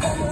Oh,